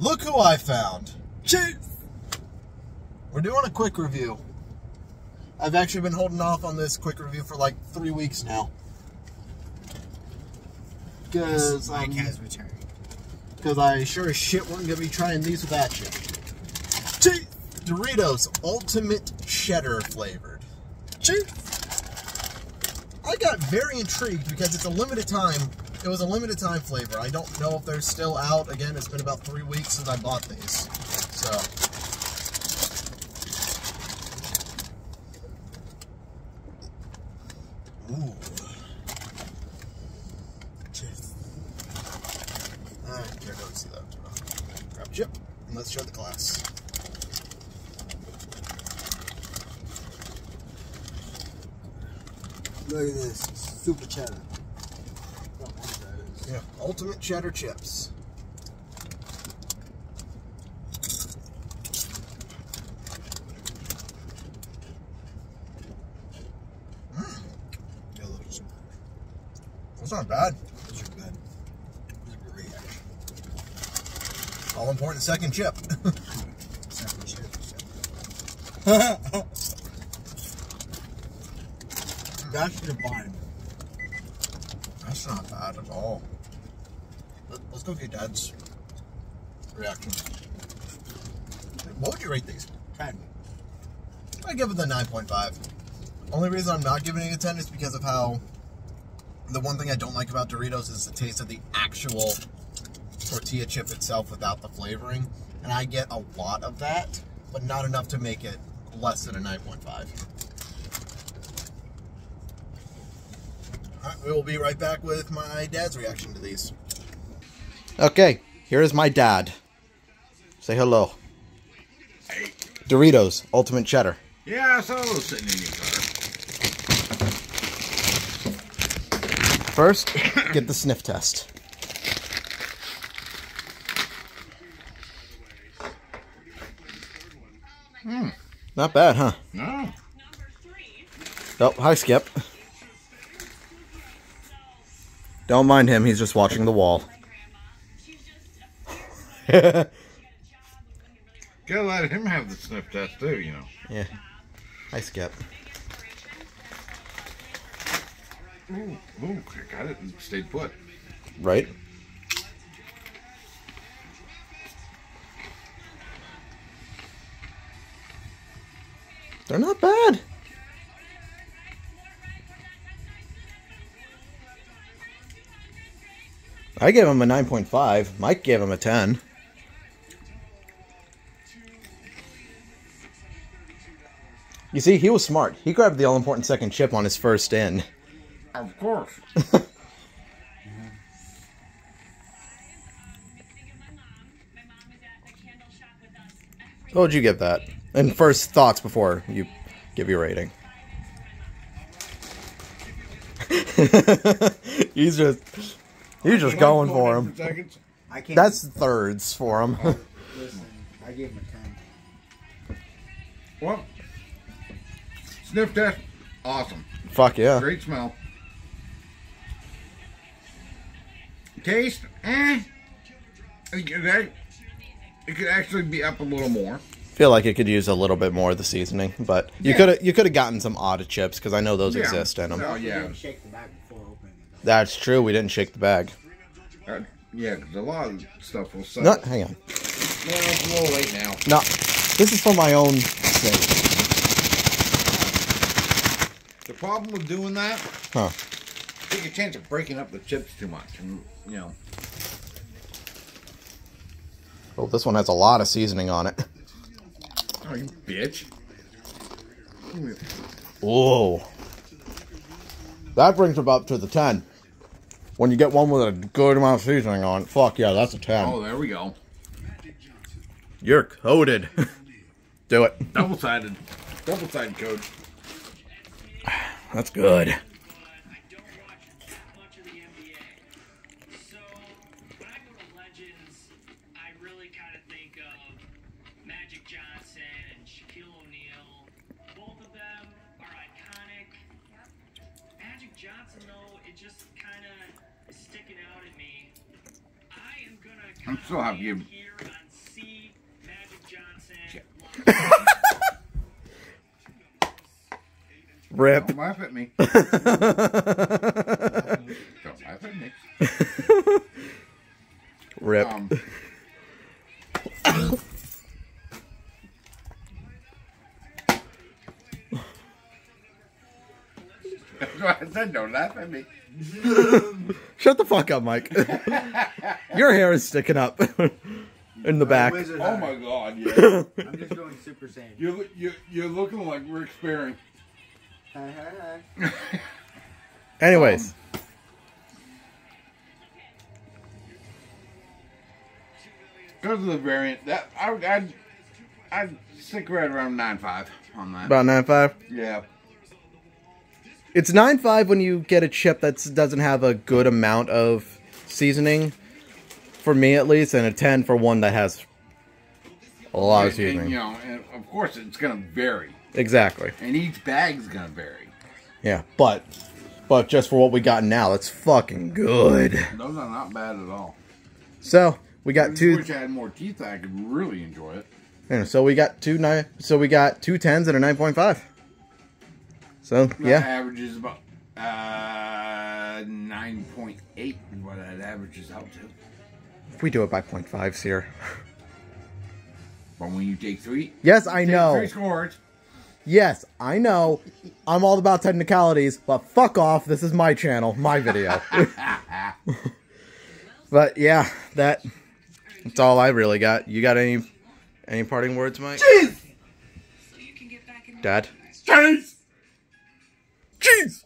Look who I found. Chief! We're doing a quick review. I've actually been holding off on this quick review for like three weeks now. Because Mike um, has returned. because I sure as shit wasn't gonna be trying these without you. Chief Doritos Ultimate Cheddar flavored. Chief. I got very intrigued because it's a limited time. It was a limited time flavor. I don't know if they're still out. Again, it's been about three weeks since I bought these. So. Ooh. Alright, here, don't see that. Grab a chip, and let's show the glass. Look at this. Super cheddar. Yeah, ultimate cheddar chips. Delicious. That's not bad. Those are good. Those are great. All important second chip. Separate chips. That's. That's not bad at all. Let- Let's go get Dad's reaction. What would you rate these? Ten. I give it the 9.5. Only reason I'm not giving it a 10 is because of how the one thing I don't like about Doritos is the taste of the actual tortilla chip itself without the flavoring. And I get a lot of that, but not enough to make it less than a 9.5. Alright, we will be right back with my dad's reaction to these. Okay, here is my dad. Say hello. Hey. Doritos, Ultimate Cheddar. Yeah, so I was sitting in your car. First, get the sniff test. Hmm. Not bad, huh? No. Oh, hi, Skip. Don't mind him, he's just watching the wall. Gotta let him have the sniff test too, you know. yeah. Hi, Skip. Ooh, ooh, I got it and stayed put. Right? They're not bad. I gave him a 9.5. Mike gave him a 10. You see, he was smart. He grabbed the all important second chip on his first in. Of course. How would you get that? And first thoughts before you give your rating. he's just he's just going for him. Seconds. I can't. That's thirds for him. Oh, listen, I gave him a ten. Well, sniff test, awesome. Fuck yeah. Great smell. Taste, eh. It could, it could actually be up a little more. Feel like it could use a little bit more of the seasoning, but you Yeah. could have you could have gotten some odd chips because I know those Yeah. exist in them. Oh, We yeah. didn't shake the bag before opening it. That's true. We didn't shake the bag. Uh, yeah, because a lot of stuff will settle. No, hang on. Well, it's a little late now. No, this is for my own sake. The problem with doing that, Huh? take a chance of breaking up the chips too much, and you know. Oh, this one has a lot of seasoning on it. Oh, you bitch. Whoa. That brings them up to the 10. When you get one with a good amount of seasoning on it, fuck yeah, that's a 10. Oh, there we go. You're coated. Do it. Double sided. Double sided code. That's good. I don't watch that much of the NBA. So when I go to Legends, I really kind of think of Magic Johnson and Shaquille O'Neal. Both of them are iconic. Magic Johnson, though, it just kind of is sticking out at me. I am gonna I'm still have Rip. Don't laugh at me. Don't laugh at me. Rip. Um, That's why I said don't laugh at me. Shut the fuck up, Mike. Your hair is sticking up in the back. Oh my god, yeah. I'm just going Super Saiyan. You're, you're, you're looking like Rick Sperry. Hi. Anyways, um, Because of the variant, that I, I'd, I'd stick right around 9.5 on that. about nine five. yeah. It's nine five when you get a chip that doesn't have a good amount of seasoning, for me at least, and a ten for one that has a lot of And- and, seasoning. you know, and of course it's going to vary. Exactly. And each bag's going to vary. Yeah, but but just for what we got now, it's fucking good. Those are not bad at all. So we I got two. wish I had more teeth, I could really enjoy it. Yeah, so we got two nine. So we got two tens and a nine point five. So That yeah, averages about uh, 9.8 is what that averages out to. If we do it by point fives here. But when you take three, Yes, I take know. three scores. Yes, I know. I'm all about technicalities, but fuck off. This is my channel, my video. but yeah, that that's all I really got. You got any any parting words, Mike? Jeez! Dad? Jeez! Jeez!